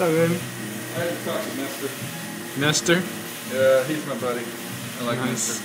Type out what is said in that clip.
Hi, baby. I had to talk to Nestor. Nestor. Yeah, he's my buddy. I like Nice. Nestor.